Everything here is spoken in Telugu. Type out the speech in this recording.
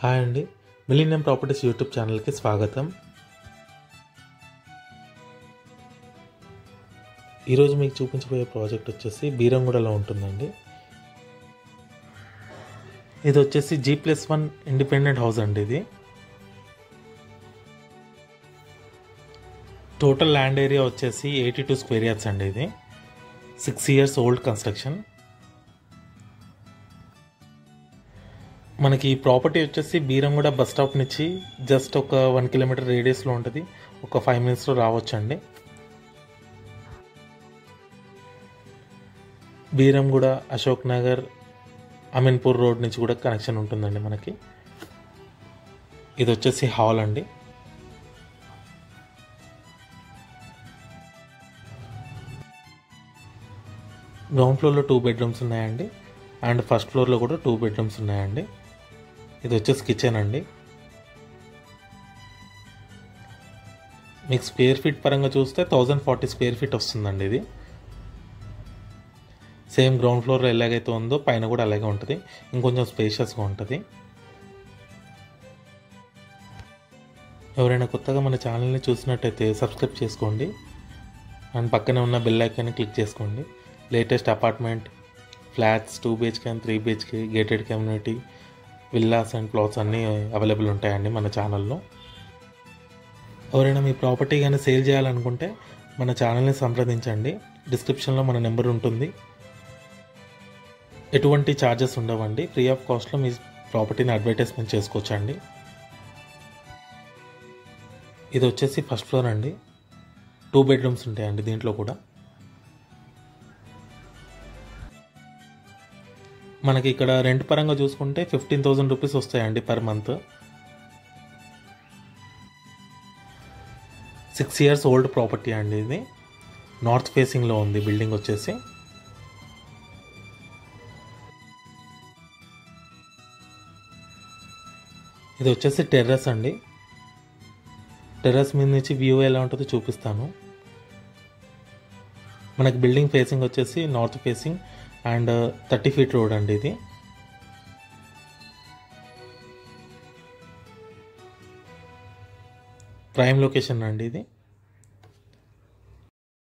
హాయ్ అండి. మిలీనియం ప్రాపర్టీస్ యూట్యూబ్ ఛానల్కి స్వాగతం. ఈరోజు మీకు చూపించబోయే ప్రాజెక్ట్ వచ్చేసి బీరంగూడలో ఉంటుందండి. ఇది వచ్చేసి G plus one independent house అండి ఇది. టోటల్ ల్యాండ్ ఏరియా వచ్చేసి ఎయిటీ టూ స్క్వేర్ యార్డ్స్ అండి ఇది. Six years old construction. మనకి ఈ ప్రాపర్టీ వచ్చేసి బీరంగూడ బస్ స్టాప్ నుంచి జస్ట్ ఒక వన్ కిలోమీటర్ రేడియస్లో ఉంటుంది. ఒక ఫైవ్ మినిట్స్లో రావచ్చండి. బీరంగూడ అశోక్ నగర్ అమీన్పూర్ రోడ్ నుంచి కూడా కనెక్షన్ ఉంటుందండి మనకి. ఇది వచ్చేసి హాల్ అండి గ్రౌండ్ ఫ్లోర్లో టూ బెడ్రూమ్స్ ఉన్నాయండి. అండ్ ఫస్ట్ ఫ్లోర్లో కూడా టూ బెడ్రూమ్స్ ఉన్నాయండి. ఇది వచ్చేసి కిచెన్ అండి. మీకు స్క్వేర్ ఫీట్ పరంగా చూస్తే థౌజండ్ ఫార్టీ స్క్వేర్ ఫీట్ వస్తుందండి ఇది. సేమ్ గ్రౌండ్ ఫ్లోర్లో ఎలాగైతే ఉందో పైన కూడా అలాగే ఉంటుంది. ఇంకొంచెం స్పేషియస్గా ఉంటుంది. ఎవరైనా కొత్తగా మన ఛానల్ని చూసినట్టయితే సబ్స్క్రైబ్ చేసుకోండి. అండ్ పక్కనే ఉన్న బెల్ ఐకాన్ని క్లిక్ చేసుకోండి. Latest apartment flats two BHK and three BHK gated community villas and plots అన్నీ అవైలబుల్ ఉంటాయండి మన ఛానల్లో. ఎవరైనా మీ ప్రాపర్టీ కానీ సేల్ చేయాలనుకుంటే మన ఛానల్ని సంప్రదించండి. డిస్క్రిప్షన్లో మన నెంబర్ ఉంటుంది. ఎటువంటి ఛార్జెస్ ఉండవండి. ఫ్రీ ఆఫ్ కాస్ట్లో మీ ప్రాపర్టీని అడ్వర్టైజ్మెంట్ చేసుకోవచ్చండి. ఇది వచ్చేసి ఫస్ట్ ఫ్లోర్ అండి. టూ బెడ్రూమ్స్ ఉంటాయండి దీంట్లో కూడా. మనకి ఇక్కడ రెంట్ పరంగా చూసుకుంటే ఫిఫ్టీన్ థౌజండ్ రూపీస్ వస్తాయండి per month. Six years old property అండి ఇది. నార్త్ ఫేసింగ్లో ఉంది బిల్డింగ్ వచ్చేసి. ఇది వచ్చేసి టెర్రస్ అండి. టెర్రస్ మీద నుంచి వ్యూ ఎలా ఉంటుందో చూపిస్తాను. మనకి బిల్డింగ్ ఫేసింగ్ వచ్చేసి north facing. And thirty feet road అండి ఇది. ప్రైమ్ లొకేషన్ అండి ఇది.